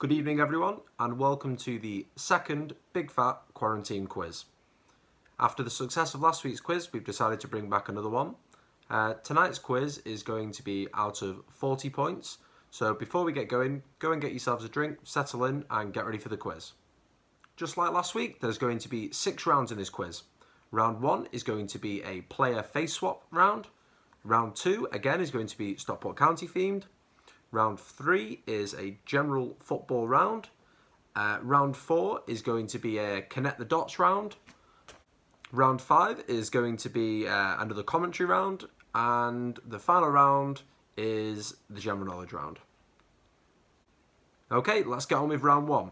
Good evening everyone and welcome to the second Big Fat Quaranteam Quiz. After the success of last week's quiz we've decided to bring back another one. Uh, tonight's quiz is going to be out of 40 points so before we get going go and get yourselves a drink, settle in and get ready for the quiz. Just like last week there's going to be six rounds in this quiz. Round one is going to be a player face swap round. Round two again is going to be Stockport County themed. Round three is a general football round. Uh, round four is going to be a connect the dots round. Round five is going to be uh, another commentary round. And the final round is the general knowledge round. Okay, let's get on with round one.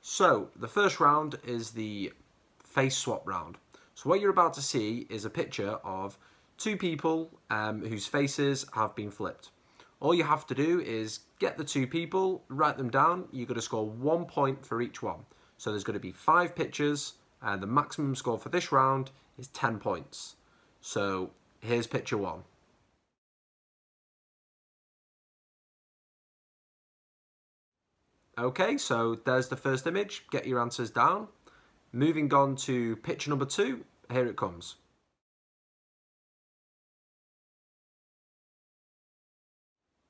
So, the first round is the face swap round. So what you're about to see is a picture of two people um, whose faces have been flipped. All you have to do is get the two people, write them down. You've got to score one point for each one. So there's going to be five pictures and the maximum score for this round is 10 points. So here's picture one. Okay, so there's the first image. Get your answers down. Moving on to picture number two, here it comes.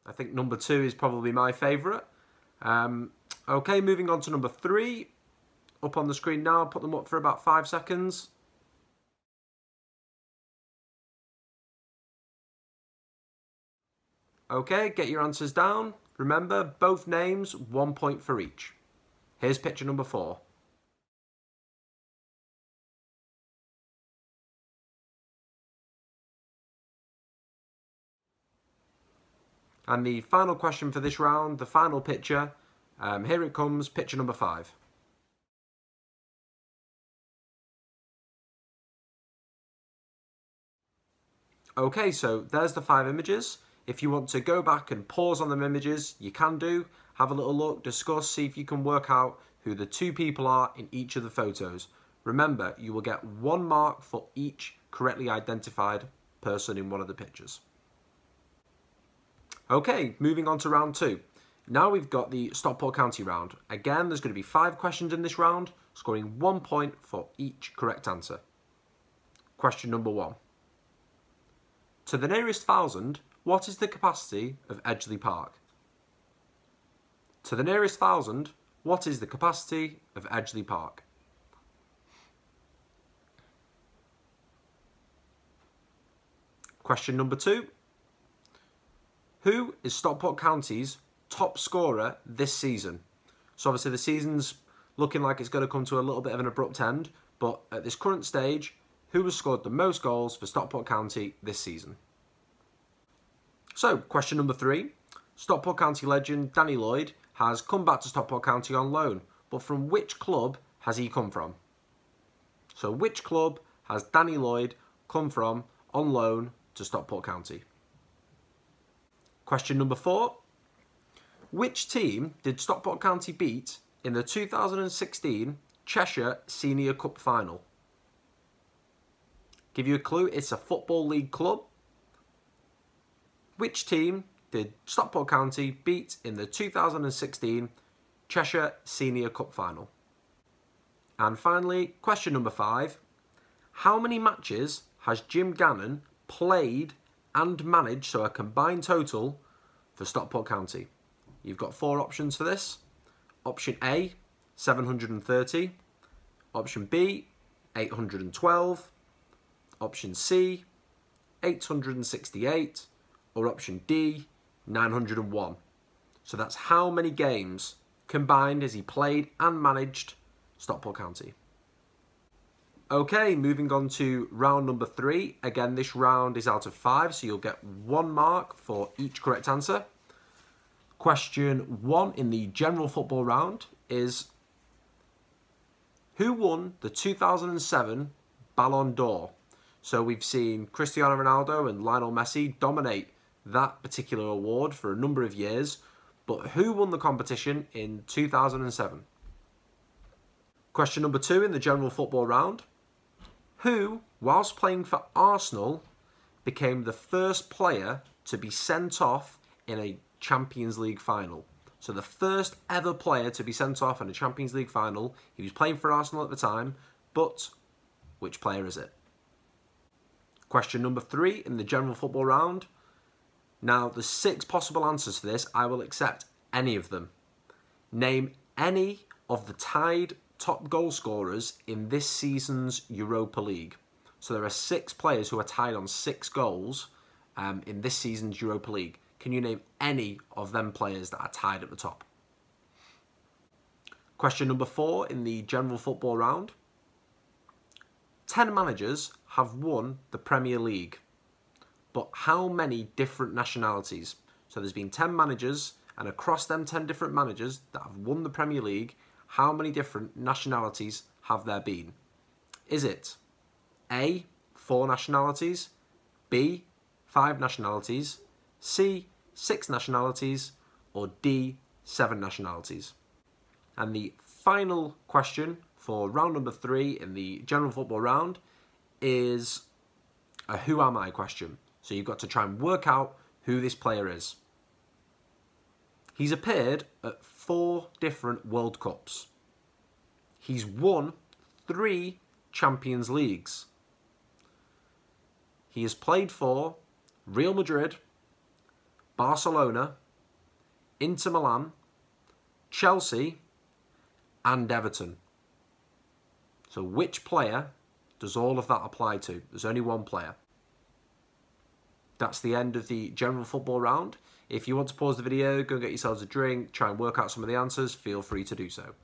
I think number two is probably my favourite. Um, okay, moving on to number three. Up on the screen now, put them up for about five seconds. Okay, get your answers down. Remember, both names, one point for each. Here's picture number four. And the final question for this round, the final picture, um, here it comes, picture number five. Okay, so there's the five images. If you want to go back and pause on them images, you can do. Have a little look, discuss, see if you can work out who the two people are in each of the photos. Remember, you will get one mark for each correctly identified person in one of the pictures. Okay, moving on to round two. Now we've got the Stockport County round. Again, there's going to be five questions in this round, scoring one point for each correct answer. Question number one. To the nearest thousand, what is the capacity of Edgeley Park? To the nearest thousand, what is the capacity of Edgeley Park? Question number two. Who is Stockport County's top scorer this season? So obviously the season's looking like it's going to come to a little bit of an abrupt end, but at this current stage, who has scored the most goals for Stockport County this season? So, question number three. Stockport County legend Danny Lloyd has come back to Stockport County on loan, but from which club has he come from? So, which club has Danny Lloyd come from on loan to Stockport County? Question number four. Which team did Stockport County beat in the 2016 Cheshire Senior Cup final? Give you a clue, it's a Football League club. Which team did Stockport County beat in the 2016 Cheshire Senior Cup final? And finally, question number five. How many matches has Jim Gannon played and manage, so a combined total for Stockport County. You've got four options for this. Option A, 730. Option B, 812. Option C, 868. Or option D, 901. So that's how many games combined has he played and managed Stockport County. Okay, moving on to round number three. Again, this round is out of five, so you'll get one mark for each correct answer. Question one in the general football round is Who won the 2007 Ballon d'Or? So we've seen Cristiano Ronaldo and Lionel Messi dominate that particular award for a number of years, but who won the competition in 2007? Question number two in the general football round who, whilst playing for Arsenal, became the first player to be sent off in a Champions League final. So the first ever player to be sent off in a Champions League final. He was playing for Arsenal at the time, but which player is it? Question number three in the general football round. Now, there's six possible answers to this. I will accept any of them. Name any of the tied top goal scorers in this season's Europa League. So there are six players who are tied on six goals um, in this season's Europa League. Can you name any of them players that are tied at the top? Question number four in the general football round. Ten managers have won the Premier League, but how many different nationalities? So there's been 10 managers, and across them 10 different managers that have won the Premier League, how many different nationalities have there been? Is it A, four nationalities, B, five nationalities, C, six nationalities, or D, seven nationalities? And the final question for round number three in the general football round is a who am I question. So you've got to try and work out who this player is. He's appeared at four different World Cups. He's won three Champions Leagues. He has played for Real Madrid, Barcelona, Inter Milan, Chelsea, and Everton. So which player does all of that apply to? There's only one player. That's the end of the general football round. If you want to pause the video, go and get yourselves a drink, try and work out some of the answers, feel free to do so.